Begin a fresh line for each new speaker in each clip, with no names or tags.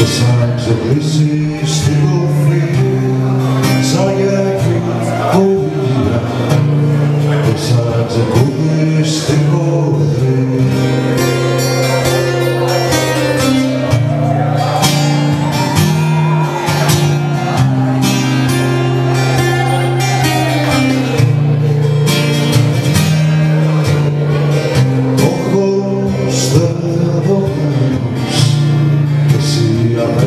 the signs of this is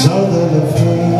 southern affair.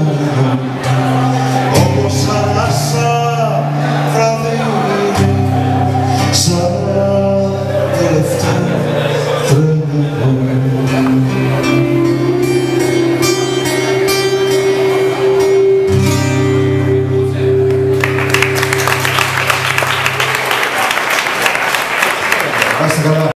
Oh,